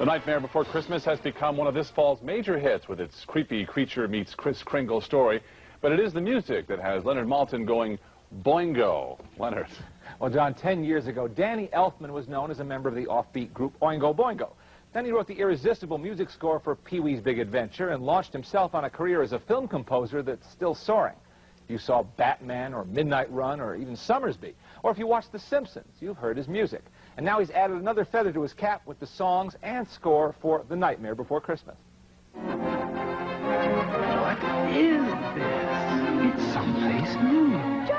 The Nightmare Before Christmas has become one of this fall's major hits with its creepy creature meets Kris Kringle story. But it is the music that has Leonard Maltin going boingo. Leonard. Well, John, 10 years ago, Danny Elfman was known as a member of the offbeat group Oingo Boingo. Then he wrote the irresistible music score for Pee-wee's Big Adventure and launched himself on a career as a film composer that's still soaring. If you saw Batman or Midnight Run or even Sommersby, or if you watched The Simpsons, you've heard his music. And now he's added another feather to his cap with the songs and score for The Nightmare Before Christmas. What is this? It's someplace new.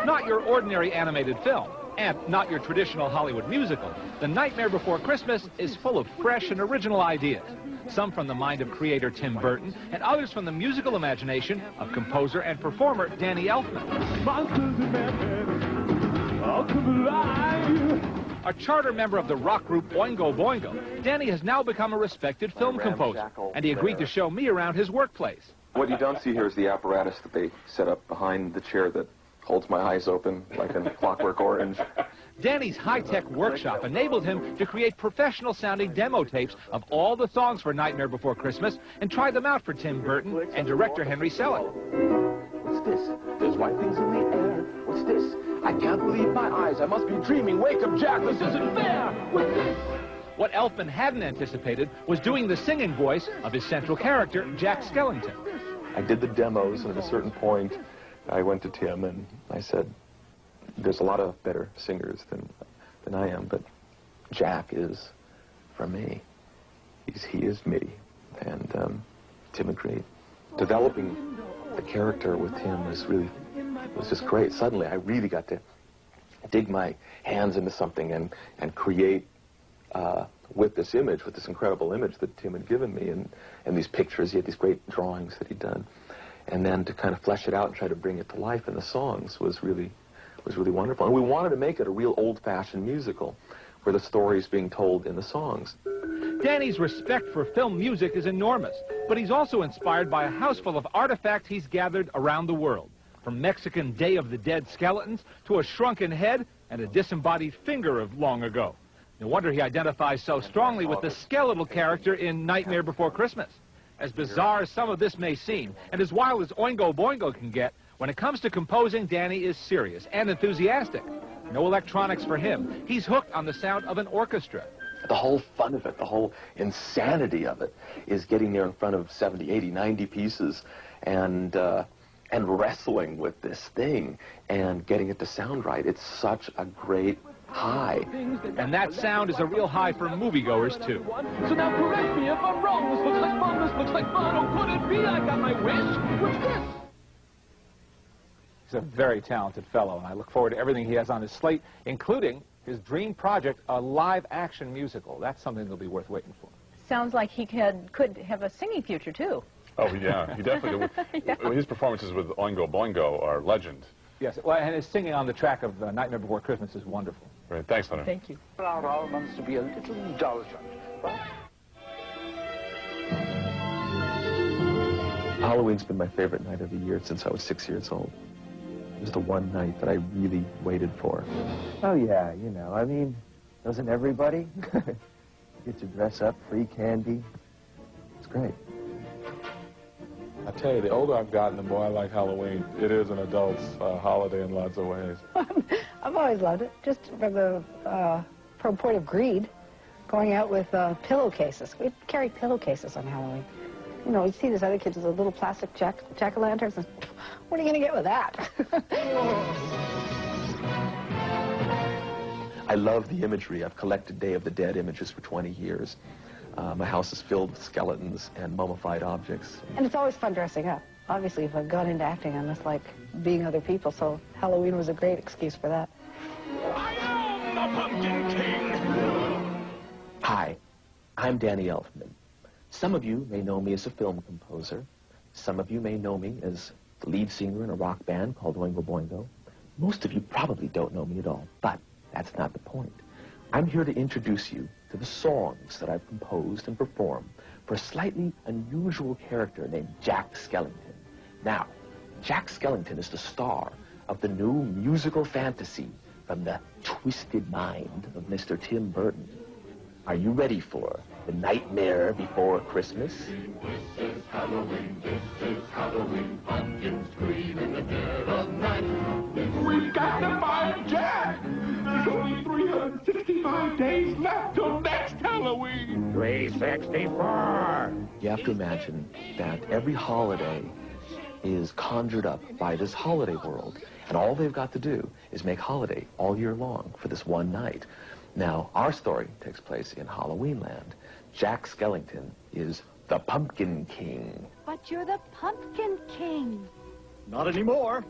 Not your ordinary animated film, and not your traditional Hollywood musical. The Nightmare Before Christmas is full of fresh and original ideas. Some from the mind of creator Tim Burton, and others from the musical imagination of composer and performer Danny Elfman. A charter member of the rock group Oingo Boingo, Danny has now become a respected film composer, and he agreed to show me around his workplace. What you don't see here is the apparatus that they set up behind the chair that holds my eyes open like in Clockwork Orange. Danny's high-tech workshop enabled him to create professional-sounding demo tapes of all the songs for Nightmare Before Christmas and try them out for Tim Burton and director Henry Selick. What's this? There's white things in the air. What's this? I can't believe my eyes. I must be dreaming. Wake up, Jack. This isn't fair. What's this? What Elfman hadn't anticipated was doing the singing voice of his central character, Jack Skellington. I did the demos, and at a certain point, I went to Tim and I said, there's a lot of better singers than, than I am, but Jack is for me. He's, he is me. And um, Tim agreed. Developing the character with him was really, was just great. Suddenly, I really got to dig my hands into something and, and create uh, with this image, with this incredible image that Tim had given me, and, and these pictures, he had these great drawings that he'd done. And then to kind of flesh it out and try to bring it to life in the songs was really, was really wonderful. And we wanted to make it a real old-fashioned musical where the story is being told in the songs. Danny's respect for film music is enormous, but he's also inspired by a house full of artifacts he's gathered around the world, from Mexican Day of the Dead skeletons to a shrunken head and a disembodied finger of long ago. No wonder he identifies so strongly with the skeletal character in Nightmare Before Christmas. As bizarre as some of this may seem, and as wild as Oingo Boingo can get, when it comes to composing, Danny is serious and enthusiastic. No electronics for him. He's hooked on the sound of an orchestra. The whole fun of it, the whole insanity of it, is getting there in front of 70, 80, 90 pieces and, uh, and wrestling with this thing and getting it to sound right. It's such a great high. And that sound is a real high for moviegoers, too. So now correct me if I'm wrong. This looks like fun. This looks like fun. Oh, could it be I got my wish? What's this? He's a very talented fellow, and I look forward to everything he has on his slate, including his dream project, a live-action musical. That's something that'll be worth waiting for. Sounds like he could, could have a singing future, too. Oh, yeah, he definitely Yeah. His performances with Oingo Boingo are legend. Yes, well, and his singing on the track of uh, Nightmare Before Christmas is wonderful. Great. Thanks, Leonard. Thank you. Allowed almonds to be a little indulgent. Right? Halloween's been my favorite night of the year since I was six years old. It was the one night that I really waited for. Oh, yeah, you know, I mean, doesn't everybody? Get to dress up, free candy. It's great. I tell you, the older I've gotten, the more I like Halloween. It is an adult's uh, holiday in lots of ways. I've always loved it, just for the uh, from point of greed, going out with uh, pillowcases. We carry pillowcases on Halloween. You know, you see these other kids with the little plastic jack jack-o'-lanterns, and what are you going to get with that? I love the imagery. I've collected Day of the Dead images for 20 years. Uh, my house is filled with skeletons and mummified objects. and it's always fun dressing up. Obviously, if I've gone into acting, I must like being other people, so Halloween was a great excuse for that. Hi, I'm Danny Elfman. Some of you may know me as a film composer. Some of you may know me as the lead singer in a rock band called Oingo Boingo. Most of you probably don't know me at all, but that's not the point. I'm here to introduce you to the songs that I've composed and performed for a slightly unusual character named Jack Skellington. Now, Jack Skellington is the star of the new musical fantasy from the twisted mind of Mr. Tim Burton. Are you ready for the nightmare before Christmas? This is Halloween. This is Halloween. Pumpkins screaming in terror. We've got to find Jack! There's only 365 days left till next Halloween! 364! You have to imagine that every holiday is conjured up by this holiday world. And all they've got to do is make holiday all year long for this one night. Now, our story takes place in Halloween land. Jack Skellington is the Pumpkin King. But you're the Pumpkin King. Not anymore.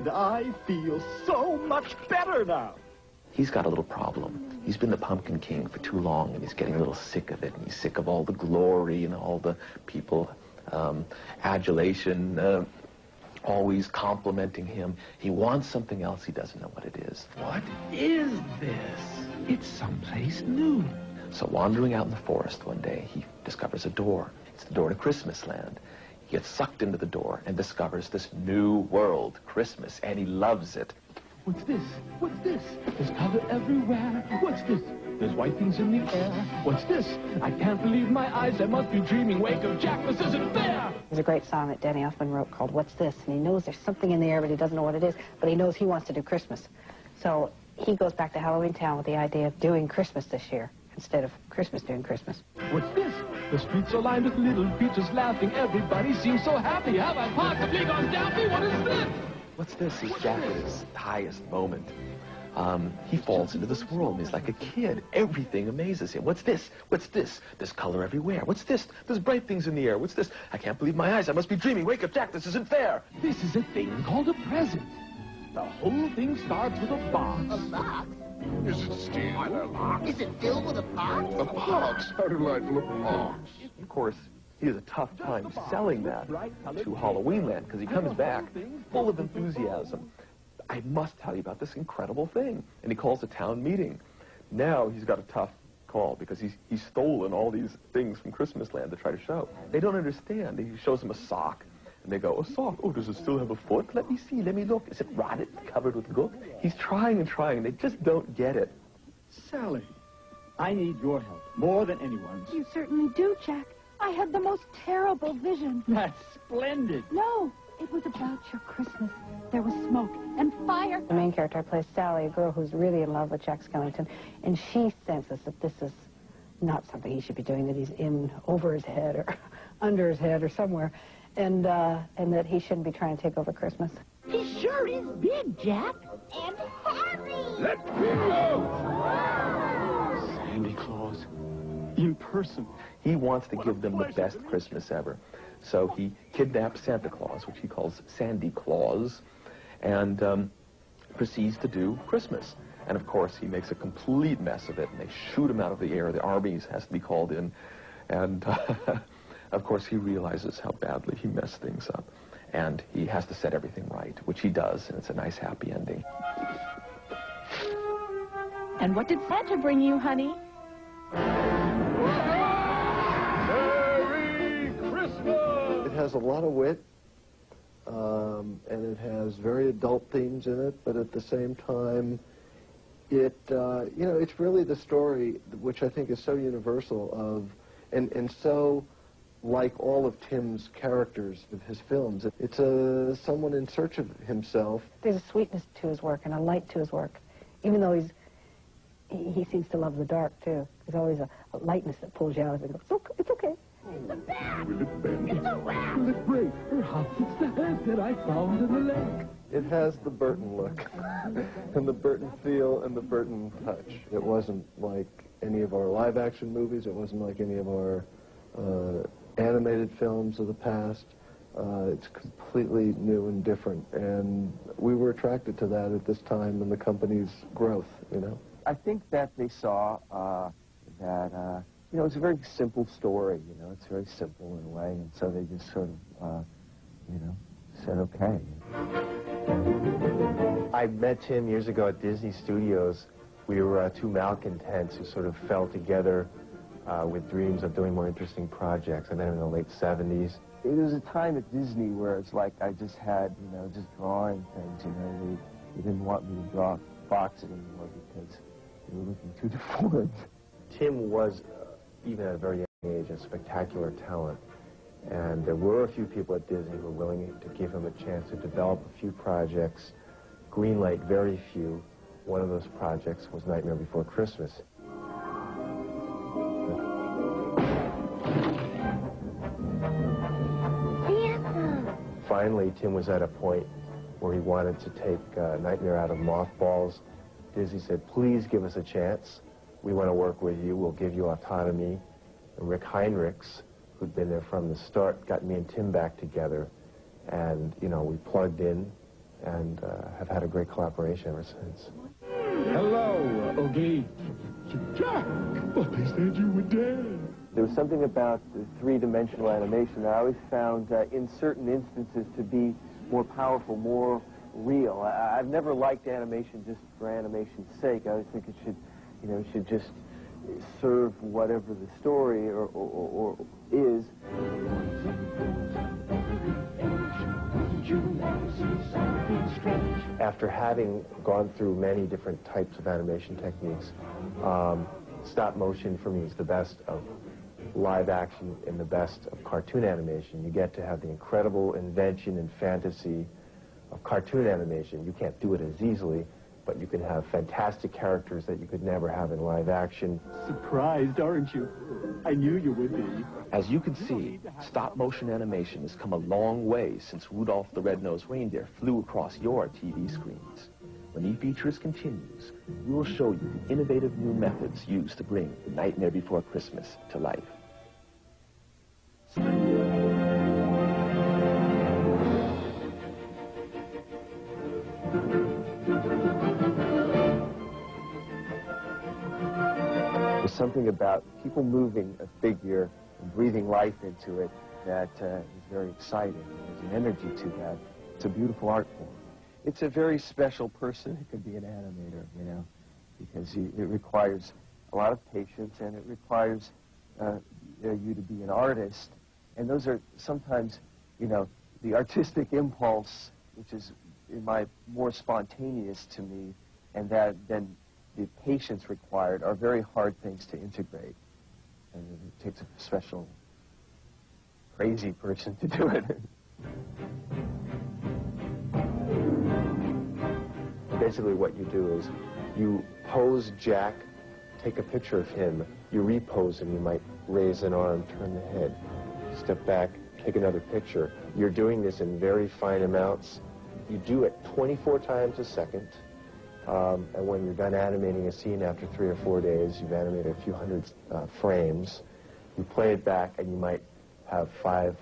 And I feel so much better now. He's got a little problem. He's been the Pumpkin King for too long, and he's getting a little sick of it. And he's sick of all the glory and all the people, um, adulation, uh, always complimenting him. He wants something else. He doesn't know what it is. What is this? It's someplace new. So wandering out in the forest one day, he discovers a door. It's the door to Christmas land. He gets sucked into the door and discovers this new world, Christmas, and he loves it. What's this? What's this? There's color everywhere. What's this? There's white things in the air. What's this? I can't believe my eyes. I must be dreaming. Wake up, Jack. This isn't fair. There's a great song that Danny Elfman wrote called What's This? And he knows there's something in the air, but he doesn't know what it is. But he knows he wants to do Christmas. So he goes back to Halloween Town with the idea of doing Christmas this year instead of Christmas doing Christmas. What's this? The streets are lined with little creatures laughing. Everybody seems so happy. Have I possibly gone daffy? What is this? What's this? He's Jack at his highest moment. Um, he falls into this world and he's like a kid. Everything amazes him. What's this? What's this? There's color everywhere. What's this? There's bright things in the air. What's this? I can't believe my eyes. I must be dreaming. Wake up, Jack. This isn't fair. This is a thing called a present. The whole thing starts with a box. A box? Is it steel or locked? Is it filled with a box? A box? How delightful, a box. Of course, he has a tough time selling that to Halloween Land because he comes back full of enthusiasm. I must tell you about this incredible thing. And he calls a town meeting. Now he's got a tough call because he's, he's stolen all these things from Christmas Land to try to show. They don't understand. He shows them a sock. And they go, a sock? Oh, does it still have a foot? Let me see. Let me look. Is it rotted, covered with gook? He's trying and trying. They just don't get it. Sally, I need your help more than anyone's. You certainly do, Jack. I had the most terrible vision. That's splendid. No, it was about your Christmas. There was smoke and fire. The main character plays Sally, a girl who's really in love with Jack Skellington, and she senses that this is not something he should be doing, that he's in over his head or under his head or somewhere, and uh, and that he shouldn't be trying to take over Christmas. He sure is big, Jack. And happy. Let me go. Sandy Claus, in person. He wants to give them the best Christmas ever. So he kidnaps Santa Claus, which he calls Sandy Claus, and um, proceeds to do Christmas. And of course, he makes a complete mess of it, and they shoot him out of the air. The army has to be called in. And uh, of course, he realizes how badly he messed things up. And he has to set everything right, which he does, and it's a nice, happy ending. And what did Santa bring you, honey? Has a lot of wit, um, and it has very adult themes in it, but at the same time, it, uh, you know, it's really the story, which I think is so universal of, and, and so like all of Tim's characters of his films. It's a, someone in search of himself. There's a sweetness to his work and a light to his work, even though he's he, he seems to love the dark too. There's always a, a lightness that pulls you out of it. It's okay. It's a bat. Will it bend? It's a rat. Will it break? Perhaps it's the head that I found in the lake. It has the Burton look, and the Burton feel, and the Burton touch. It wasn't like any of our live-action movies. It wasn't like any of our uh, animated films of the past. Uh, it's completely new and different, and we were attracted to that at this time in the company's growth, you know. I think that they saw uh, that, uh, you know, it's a very simple story, you know, it's very simple in a way, and so they just sort of, uh, you know, said, okay. I met Tim years ago at Disney Studios. We were uh, two malcontents who sort of fell together uh, with dreams of doing more interesting projects. I met him in the late 70s. It was a time at Disney where it's like I just had, you know, just drawing things, you know. They, they didn't want me to draw foxes anymore because they were looking too deformed. Tim was, even at a very young age, a spectacular talent. And there were a few people at Disney who were willing to give him a chance to develop a few projects, greenlight very few. One of those projects was Nightmare Before Christmas. Finally, Tim was at a point where he wanted to take uh, Nightmare out of mothballs. Disney said, please give us a chance. We want to work with you. We'll give you autonomy. And Rick Heinrichs, who'd been there from the start, got me and Tim back together. And, you know, we plugged in and uh, have had a great collaboration ever since. Hello, Oogie. Jack, but they said you were dead. There was something about the three-dimensional animation that I always found uh, in certain instances to be more powerful, more real. I, I've never liked animation just for animation's sake. I always think it should, you know, should just serve whatever the story or, or, or is. After having gone through many different types of animation techniques, um, stop motion for me is the best of live action and the best of cartoon animation. You get to have the incredible invention and fantasy of cartoon animation. You can't do it as easily, but you can have fantastic characters that you could never have in live action. Surprised, aren't you? I knew you would be. As you can see, stop-motion animation has come a long way since Rudolph the Red-Nosed Reindeer flew across your TV screens. When E-Features continues, we will show you the innovative new methods used to bring The Nightmare Before Christmas to life. Something about people moving a figure and breathing life into it that uh, is very exciting. There's an energy to that. It's a beautiful art form. It's a very special person who could be an animator, you know, because you, it requires a lot of patience and it requires uh, you to be an artist. And those are sometimes, you know, the artistic impulse, which is in my more spontaneous to me, and that then the patience required are very hard things to integrate. And it takes a special crazy person to do it. Basically what you do is you pose Jack, take a picture of him, you repose him, you might raise an arm, turn the head, step back, take another picture. You're doing this in very fine amounts. You do it 24 times a second. Um, and when you're done animating a scene after three or four days, you've animated a few hundred uh, frames, you play it back and you might have five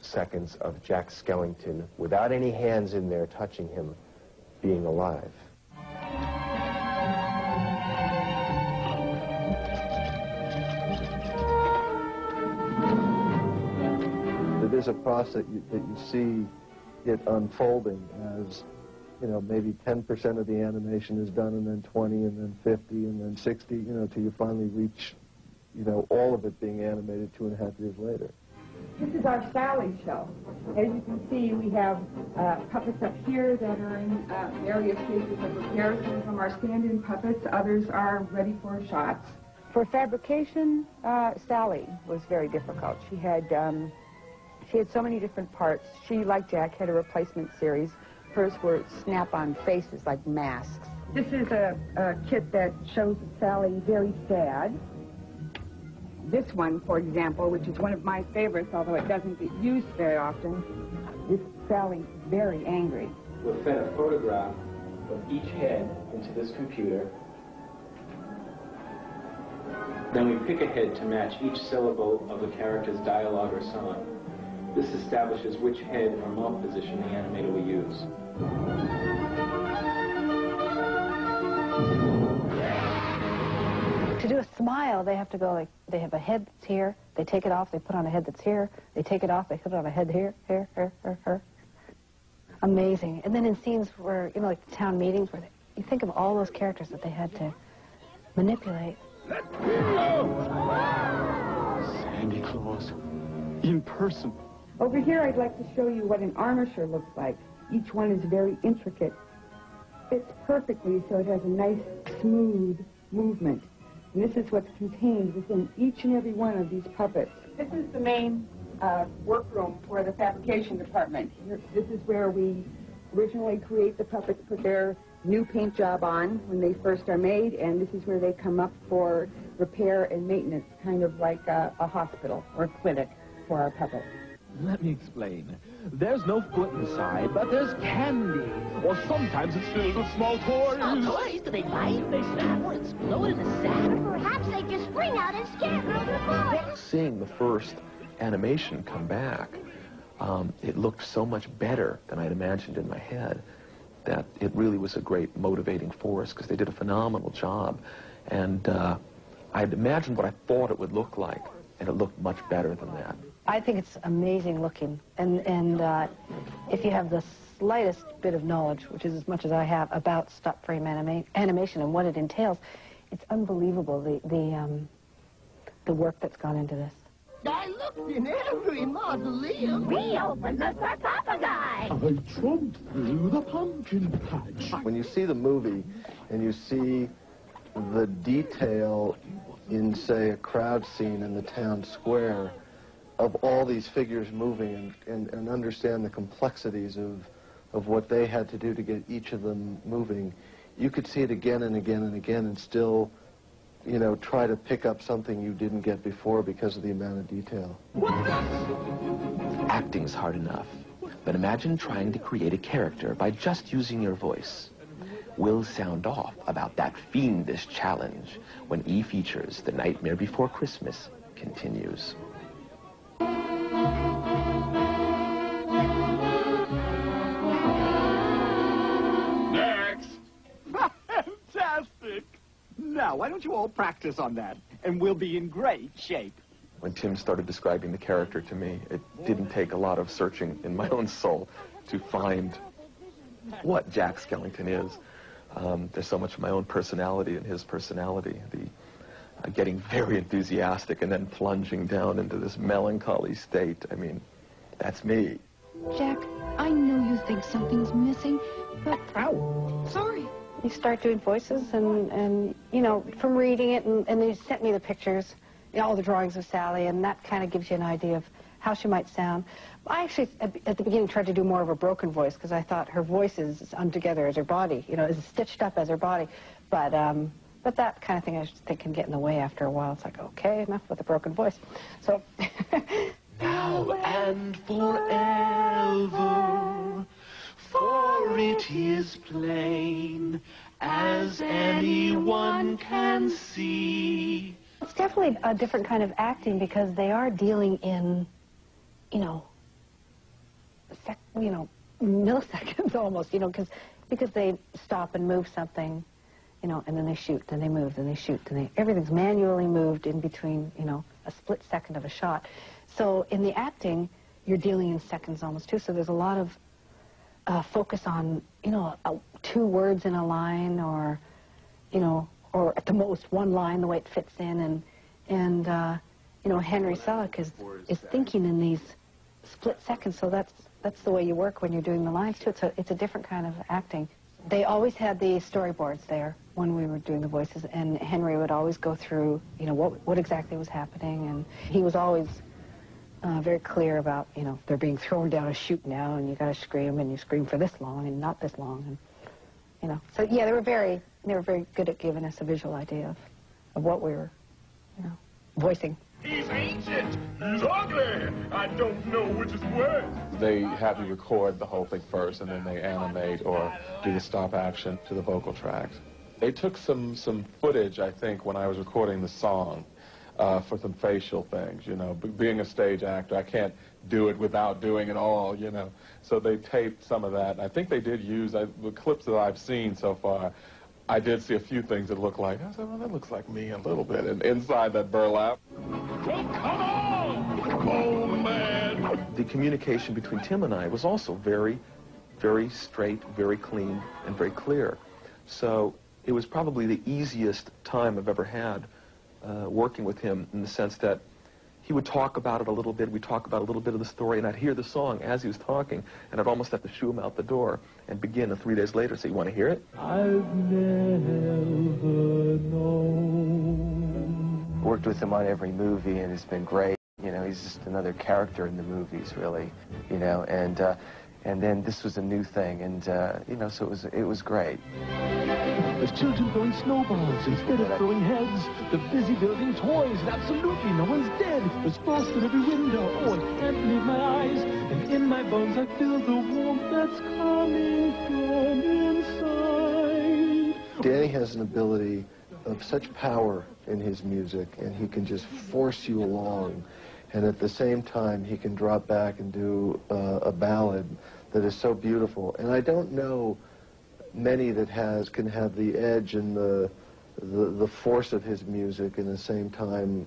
seconds of Jack Skellington without any hands in there touching him being alive. There's a process that you, that you see it unfolding as, you know, maybe 10% of the animation is done and then 20 and then 50 and then 60, you know, till you finally reach, you know, all of it being animated two and a half years later. This is our Sally show. As you can see, we have uh, puppets up here that are in uh, various stages of repair. Some of them are stand-in puppets. Others are ready for shots. For fabrication, uh, Sally was very difficult. She had um, she had so many different parts. She, like Jack, had a replacement series. Hers were snap-on faces, like masks. This is a, a kit that shows Sally very sad. This one, for example, which is one of my favorites, although it doesn't get used very often, is Sally very angry. We'll fed a photograph of each head into this computer. Then we pick a head to match each syllable of the character's dialogue or song. This establishes which head or mouth position the animator will use. To do a smile, they have to go like, they have a head that's here, they take it off, they put on a head that's here, they take it off, they put on a head here, here, here, here, here. Amazing. And then in scenes where, you know, like the town meetings where they, you think of all those characters that they had to manipulate. Sandy Claus, in person. Over here, I'd like to show you what an armature looks like. Each one is very intricate. Fits perfectly so it has a nice, smooth movement. And this is what's contained within each and every one of these puppets. This is the main uh, workroom for the fabrication department. This is where we originally create the puppets, put their new paint job on when they first are made, and this is where they come up for repair and maintenance, kind of like a, a hospital or clinic for our puppets. Let me explain. There's no foot inside, but there's candy. Or sometimes it's filled with small toys. Small toys? Do they bite? They snap or explode in a sack? Or perhaps they just spring out and scare other boys. Seeing the first animation come back, um, it looked so much better than I'd imagined in my head that it really was a great motivating force because they did a phenomenal job. And uh, I'd imagined what I thought it would look like, and it looked much better than that. I think it's amazing looking, and and uh, if you have the slightest bit of knowledge, which is as much as I have, about stop frame anima animation and what it entails, it's unbelievable the the um, the work that's gone into this. I looked in every mausoleum. We opened the sarcophagi. I tromped through the pumpkin patch. When you see the movie and you see the detail in, say, a crowd scene in the town square of all these figures moving and, and, and understand the complexities of, of what they had to do to get each of them moving, you could see it again and again and again and still, you know, try to pick up something you didn't get before because of the amount of detail. Acting's hard enough, but imagine trying to create a character by just using your voice. We'll sound off about that fiendish challenge when E features The Nightmare Before Christmas continues. Now, why don't you all practice on that, and we'll be in great shape. When Tim started describing the character to me, it didn't take a lot of searching in my own soul to find what Jack Skellington is. Um, there's so much of my own personality in his personality. The uh, getting very enthusiastic and then plunging down into this melancholy state. I mean, that's me. Jack, I know you think something's missing, but... Ow. Sorry. You start doing voices, and, and you know, from reading it, and, and then you sent me the pictures, you know, all the drawings of Sally, and that kind of gives you an idea of how she might sound. I actually, at, the beginning, tried to do more of a broken voice, because I thought her voice is as untogether as her body, you know, as stitched up as her body. But, um, but that kind of thing I think can get in the way after a while. It's like, okay, enough with the broken voice. So, now and forever, for it is plain as anyone can see. It's definitely a different kind of acting because they are dealing in, you know, sec, you know, milliseconds almost, you know, because because they stop and move something, you know, and then they shoot, then they move, then they shoot, then they everything's manually moved in between, you know, a split second of a shot. So in the acting, you're dealing in seconds almost too. So there's a lot of uh, focus on, you know, uh, two words in a line or, you know, or at the most one line, the way it fits in. And, and uh, you know, Henry Selick is, is thinking in these split seconds. So that's, that's the way you work when you're doing the lines, too. It's a, it's a different kind of acting. They always had the storyboards there when we were doing the voices, and Henry would always go through, you know, what, what exactly was happening. And he was always uh, very clear about, you know, they're being thrown down a chute now, and you got to scream, and you scream for this long and not this long, and you know. So yeah, they were very, they were very good at giving us a visual idea of, of what we were, you know, voicing. He's ancient. He's ugly. I don't know which is worse. They have you record the whole thing first, and then they animate or do the stop action to the vocal tracks. They took some some footage, I think, when I was recording the song. Uh, for some facial things, you know. B- being a stage actor, I can't do it without doing it all, you know. So they taped some of that. I think they did use I, the clips that I've seen so far. I did see a few things that look like. I said, well, that looks like me a little bit. And inside that burlap. The communication between Tim and I was also very, very straight, very clean, and very clear. So it was probably the easiest time I've ever had uh, working with him in the sense that he would talk about it a little bit, we'd talk about a little bit of the story, and I'd hear the song as he was talking, and I'd almost have to shoo him out the door and begin, and three days later say, you want to hear it? I've never known worked with him on every movie, and it's been great. You know, he's just another character in the movies, really. You know, and uh, and then this was a new thing, and uh, you know, so it was it was great. There's children throwing snowballs instead of throwing heads. They're busy building toys, and absolutely no one's dead. There's frost in every window. Oh, I can't believe my eyes. And in my bones, I feel the warmth that's coming from inside. Danny has an ability of such power in his music, and he can just force you along. And at the same time, he can drop back and do uh, a ballad that is so beautiful. And I don't know many that has can have the edge and the the, the force of his music, and at the same time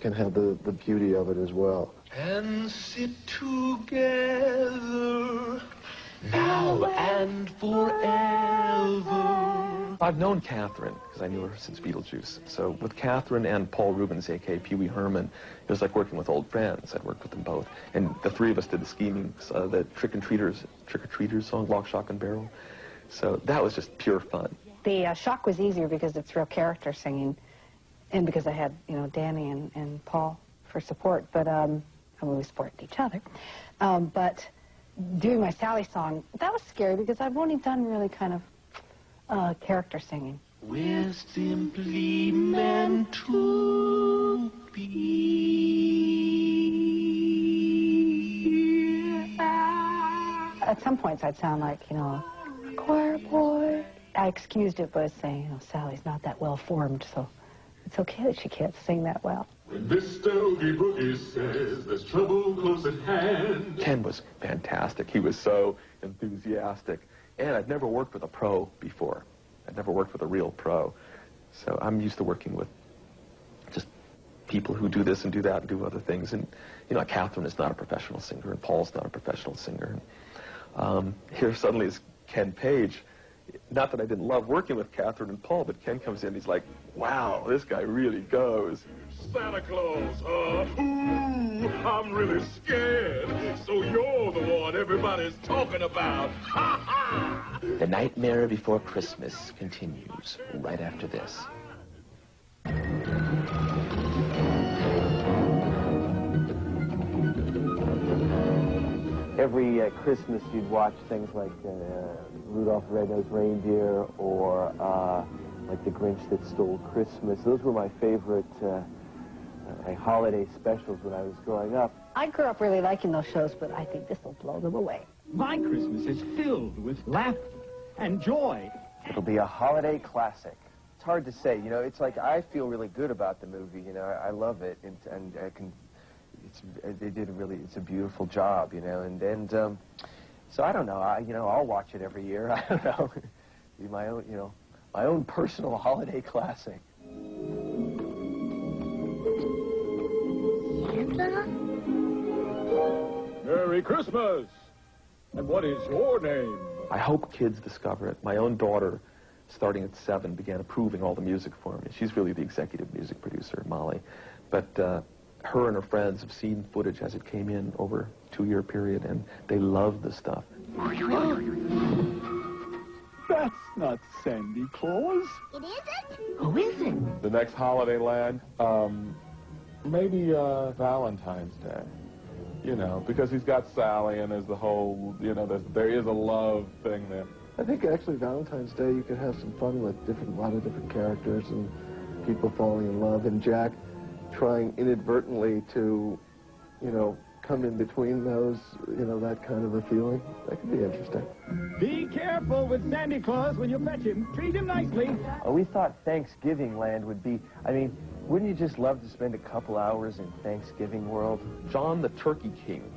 can have the, the beauty of it as well. and sit together now and forever. I've known Catherine, because I knew her since Beetlejuice. So with Catherine and Paul Reubens, a.k.a. Pee Wee Herman, it was like working with old friends. I'd worked with them both. And the three of us did the scheming, uh, the Trick and Treaters, Trick or Treaters song, Lock, Shock, and Barrel. So that was just pure fun. The uh, shock was easier because it's real character singing, and because I had you know Danny and, and Paul for support. But um, I mean, we supported each other. Um, but doing my Sally song, that was scary because I've only done really kind of uh, character singing. We're simply meant to be. At some points, I'd sound like you know a choir boy. I excused it by saying, you know, Sally's not that well formed, so it's okay that she can't sing that well. When Mr. Oogie Boogie says there's trouble close at hand. Ken was fantastic. He was so enthusiastic. And I'd never worked with a pro before. I'd never worked with a real pro. So I'm used to working with just people who do this and do that and do other things. And, you know, Catherine is not a professional singer, and Paul's not a professional singer. Um, here suddenly is Ken Page. Not that I didn't love working with Catherine and Paul, but Ken comes in, he's like, wow, this guy really goes. Santa Claus, uh, ooh, I'm really scared. So you're the one everybody's talking about. Ha ha! The Nightmare Before Christmas continues right after this. Every uh, Christmas, you'd watch things like uh, Rudolph Red-Nosed Reindeer or uh, like The Grinch That Stole Christmas. Those were my favorite uh, uh, holiday specials when I was growing up. I grew up really liking those shows, but I think this will blow them away. My Christmas is filled with laughter and joy. It'll be a holiday classic. It's hard to say, you know. It's like I feel really good about the movie. You know, I, I love it, and, and I can. It's they did a really. It's a beautiful job, you know, and and um, so I don't know. I you know I'll watch it every year. I don't know. be my own, you know, my own personal holiday classic. Santa? Merry Christmas! And what is your name? I hope kids discover it. My own daughter, starting at seven, began approving all the music for me. She's really the executive music producer, Molly. But uh, her and her friends have seen footage as it came in over a two-year period, and they love the stuff. That's not Sandy Claus. It isn't? Who is it? The next Holiday Land, um, maybe uh, Valentine's Day. You know, because he's got Sally and there's the whole, you know, there's, there is a love thing there. I think actually Valentine's Day you could have some fun with different, a lot of different characters and people falling in love, and Jack trying inadvertently to, you know, come in between those, you know, that kind of a feeling. That could be interesting. Be careful with Sandy Claus when you fetch him. Treat him nicely. Uh, we thought Thanksgiving Land would be. I mean, wouldn't you just love to spend a couple hours in Thanksgiving World? John the Turkey King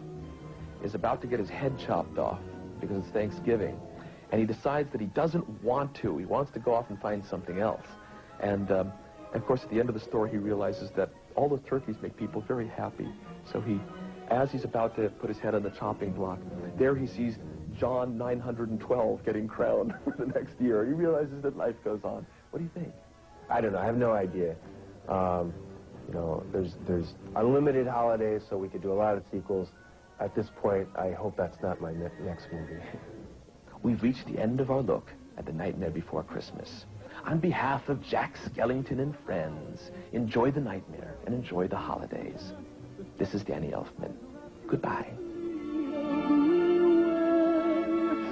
is about to get his head chopped off because it's Thanksgiving. And he decides that he doesn't want to. He wants to go off and find something else. And, um, and of course, at the end of the story, he realizes that all those turkeys make people very happy. So he, as he's about to put his head on the chopping block, there he sees John 912 getting crowned for the next year. He realizes that life goes on. What do you think? I don't know. I have no idea. Um, you know, there's there's unlimited holidays, so we could do a lot of sequels. At this point, I hope that's not my ne- next movie. We've reached the end of our look at The Nightmare Before Christmas. On behalf of Jack Skellington and friends, enjoy the nightmare and enjoy the holidays. This is Danny Elfman. Goodbye.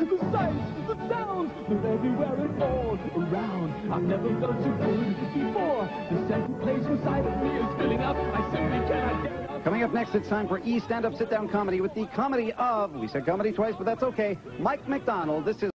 The sights, the sounds, they're everywhere and all around. I've never felt so good before. The second place inside of me is filling up. I simply cannot get enough. Coming up next, it's time for E Stand Up Sit Down Comedy with the comedy of, we said comedy twice, but that's okay, Mike McDonald. This is